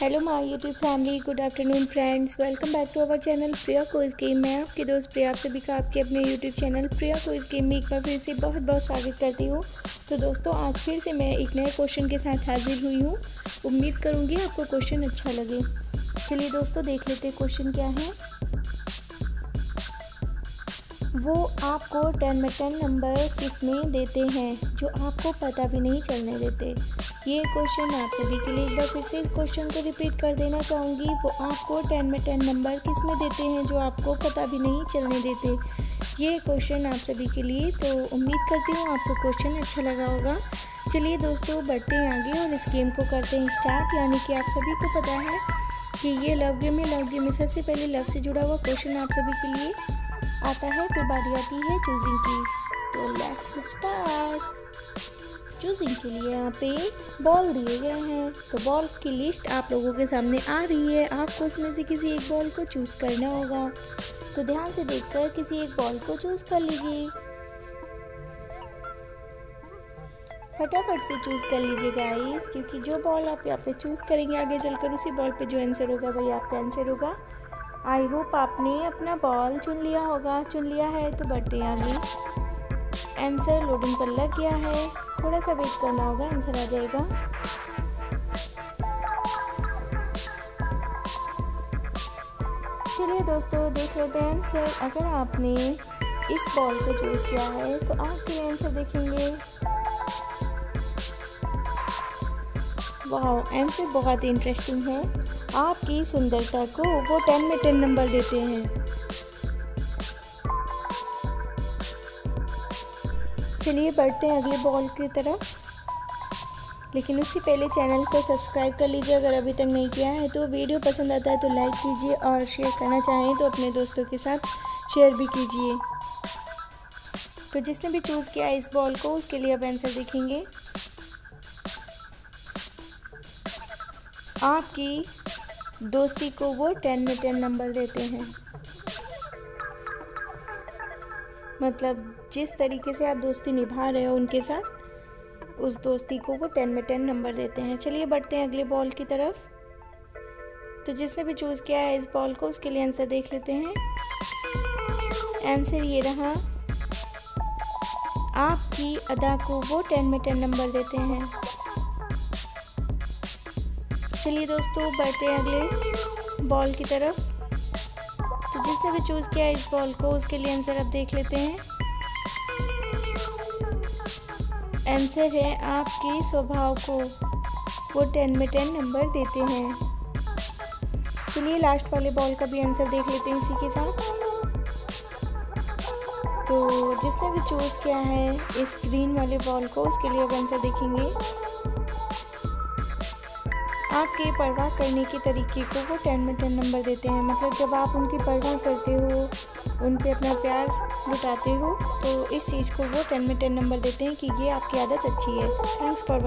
Hello my YouTube family good afternoon friends welcome back to our channel Priya quiz game मैं आपके दोस्त प्रिया, आप सभी का आपके अपने YouTube channel Priya quiz game में एक बार फिर से बहुत बहुत स्वागत करती हूँ। तो दोस्तों, आज फिर से मैं एक नए क्वेश्चन के साथ हाजिर हुई हूँ। उम्मीद करूँगी आपको क्वेश्चन अच्छा लगे। चलिए दोस्तों, देख लेते क्वेश्चन क्या है। वो आपको टेन में टेन नंबर किसमें देते हैं, जो आपको पता भी नहीं चलने देते। ये क्वेश्चन आप सभी के लिए एक बार फिर से इस क्वेश्चन को रिपीट कर देना चाहूँगी। वो आपको टेन में टेन नंबर किसमें देते हैं, जो आपको पता भी नहीं चलने देते। ये क्वेश्चन आप सभी के लिए तो उम्मीद करती हूँ आपको क्वेश्चन अच्छा लगा होगा। चलिए दोस्तों, बढ़ते हैं आगे और इस गेम को करते हैं स्टार्ट यानी कि आप सभी को पता है कि ये लव गेम है लव गेम में सबसे पहले लव से जुड़ा हुआ क्वेश्चन आप सभी के लिए आता है, फिर बारी आती है चूजिंग की। तो लेट्स स्टार्ट चूजिंग के लिए यहाँ पे बॉल दिए गए हैं। तो बॉल की लिस्ट आप लोगों के सामने आ रही है। आपको उसमें से किसी एक बॉल को चूज़ करना होगा। तो ध्यान से देखकर किसी एक बॉल को चूज़ कर लीजिए। फटाफट से चूज़ कर लीजिए गाइस क्योंकि जो बॉल आप यहाँ पे चूज़ करेंगे, आगे चलकर उसी बॉल पे जो आंसर होगा, वही आपका आंसर होगा। आई होप आपने अपना बॉल चुन लिया होगा। चुन लिया है तो बढ़ते आगे आंसर लोडिंग पर लग गया है। थोड़ा सा वेट करना होगा। आंसर आ जाएगा। चलिए दोस्तों, देख लेते हैं आंसर अगर आपने इस बॉल को चूज़ किया है तो आपके आंसर देखेंगे। वाह आंसर बहुत इंटरेस्टिंग है। आपकी सुंदरता को वो टेन में टेन नंबर देते हैं। चलिए बढ़ते हैं अगले बॉल की तरफ़। लेकिन उससे पहले चैनल को सब्सक्राइब कर लीजिए। अगर अभी तक नहीं किया है तो वीडियो पसंद आता है तो लाइक कीजिए और शेयर करना चाहें तो अपने दोस्तों के साथ शेयर भी कीजिए। तो जिसने भी चूज़ किया इस बॉल को, उसके लिए अब आंसर देखेंगे। आपकी दोस्ती को वो टेन में टेन नंबर देते हैं। मतलब जिस तरीके से आप दोस्ती निभा रहे हो उनके साथ, उस दोस्ती को वो टेन में टेन नंबर देते हैं। चलिए बढ़ते हैं अगले बॉल की तरफ़। तो जिसने भी चूज़ किया है इस बॉल को, उसके लिए आंसर देख लेते हैं। आंसर ये रहा, आपकी अदा को वो टेन में टेन नंबर देते हैं। चलिए दोस्तों, बढ़ते हैं अगले बॉल की तरफ़। तो जिसने भी चूज़ किया इस बॉल को, उसके लिए आंसर अब देख लेते हैं। आंसर है आपके स्वभाव को। वो टेन में टेन नंबर देते हैं। चलिए लास्ट वाले बॉल का भी आंसर देख लेते हैं इसी के साथ। तो जिसने भी चूज़ किया है इस ग्रीन वाले बॉल को, उसके लिए अब आंसर देखेंगे। आपके परवाह करने के तरीके को वो टेन में टेन नंबर देते हैं। मतलब जब आप उनकी परवाह करते हो, उन पर अपना प्यार लुटाते हो तो इस चीज़ को वो टेन में टेन नंबर देते हैं कि ये आपकी आदत अच्छी है। Thanks for